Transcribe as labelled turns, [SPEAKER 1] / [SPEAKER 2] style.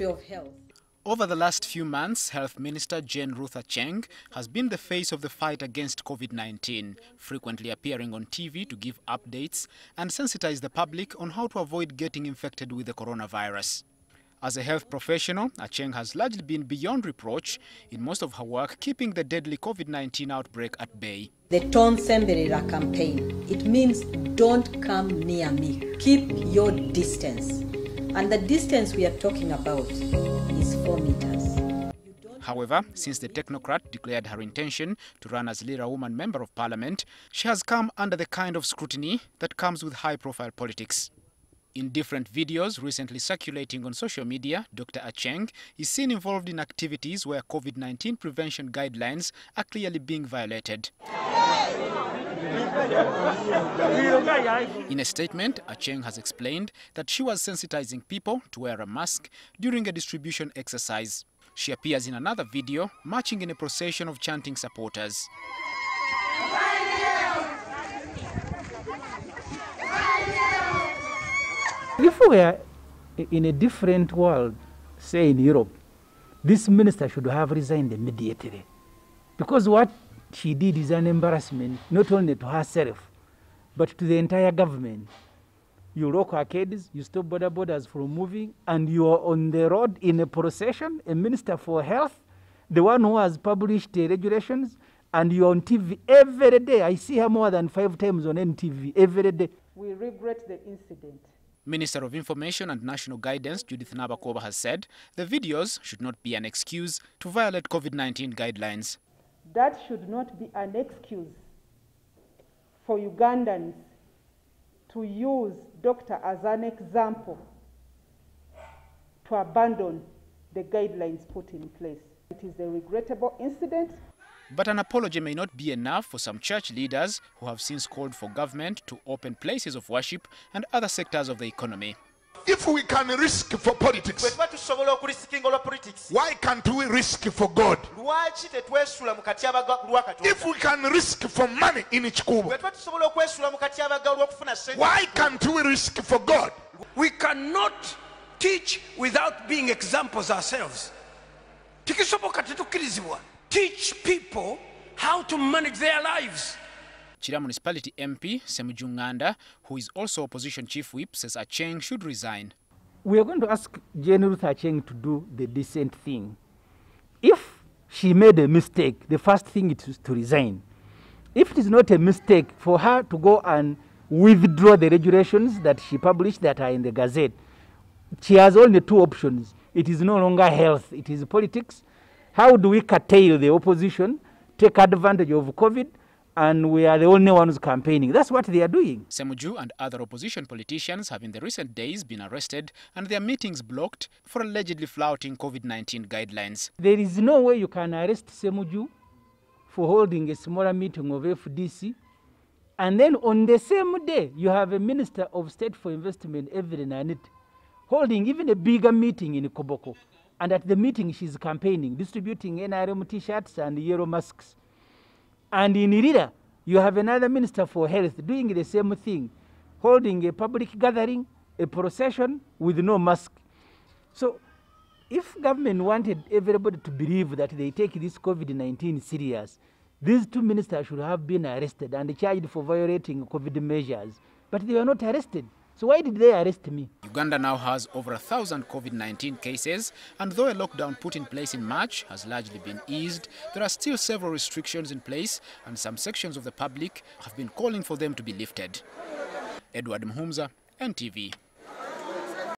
[SPEAKER 1] Ministry of Health.
[SPEAKER 2] Over the last few months, Health Minister Jane Ruth Aceng has been the face of the fight against COVID-19, frequently appearing on TV to give updates and sensitize the public on how to avoid getting infected with the coronavirus. As a health professional, Aceng has largely been beyond reproach in most of her work keeping the deadly COVID-19 outbreak at bay.
[SPEAKER 1] The Tonsemberera campaign. It means don't come near me. Keep your distance. And the distance we are talking about is four meters.
[SPEAKER 2] However, since the technocrat declared her intention to run as Lira Woman Member of Parliament, she has come under the kind of scrutiny that comes with high-profile politics. In different videos recently circulating on social media, Dr. Aceng is seen involved in activities where COVID-19 prevention guidelines are clearly being violated. In a statement, Aceng has explained that she was sensitizing people to wear a mask during a distribution exercise. She appears in another video marching in a procession of chanting supporters.
[SPEAKER 3] If we were in a different world, say in Europe, this minister should have resigned immediately. Because what she did is an embarrassment, not only to herself, but to the entire government. You lock arcades, you stop border borders from moving, and you are on the road in a procession, a minister for health, the one who has published the regulations, and you're on TV every day. I see her more than five times on NTV every day. We regret the incident.
[SPEAKER 2] Minister of Information and National Guidance Judith Nabakoba has said the videos should not be an excuse to violate COVID-19 guidelines.
[SPEAKER 4] That should not be an excuse for Ugandans to use doctor as an example to abandon the guidelines put in place. It is a regrettable incident.
[SPEAKER 2] But an apology may not be enough for some church leaders who have since called for government to open places of worship and other sectors of the economy.
[SPEAKER 5] If we can risk for politics,
[SPEAKER 6] bwe tuba tusobola okulisikinga olwa politics
[SPEAKER 5] why can't we risk for God?
[SPEAKER 6] lwaki tetwesula mu katyabaga lwa katonda
[SPEAKER 5] If we can risk for money in Kikuubo,
[SPEAKER 6] bwe tuba tusobola okwesula mu katyabaga olw'okufuna sente
[SPEAKER 5] why can't we risk for God?
[SPEAKER 7] We cannot teach without being examples ourselves. Teach people how to manage their lives.
[SPEAKER 2] Chira Municipality MP Semujunganda, who is also opposition chief whip, says Acheng should resign.
[SPEAKER 3] we are going to ask Jane Ruth Acheng to do the decent thing. If she made a mistake, the first thing it is to resign. If it is not a mistake for her to go and withdraw the regulations that she published that are in the Gazette, she has only two options. It is no longer health, it is politics. How do we curtail the opposition, take advantage of COVID, and we are the only ones campaigning? That's what they are doing.
[SPEAKER 2] Semuju and other opposition politicians have in the recent days been arrested and their meetings blocked for allegedly flouting COVID-19 guidelines.
[SPEAKER 3] There is no way you can arrest Semuju for holding a smaller meeting of FDC. And then on the same day, you have a Minister of State for Investment, Evelyn Anit, holding even a bigger meeting in Koboko. And at the meeting, she's campaigning, distributing NRM t shirts and yellow masks. And in Irira, you have another Minister for Health doing the same thing, holding a public gathering, a procession with no mask. So if government wanted everybody to believe that they take this COVID-19 serious, these two ministers should have been arrested and charged for violating COVID measures. But they were not arrested. So why did they arrest me?
[SPEAKER 2] Uganda now has over a thousand COVID-19 cases, and though a lockdown put in place in March has largely been eased, there are still several restrictions in place, and some sections of the public have been calling for them to be lifted. Edward Mhumza, NTV.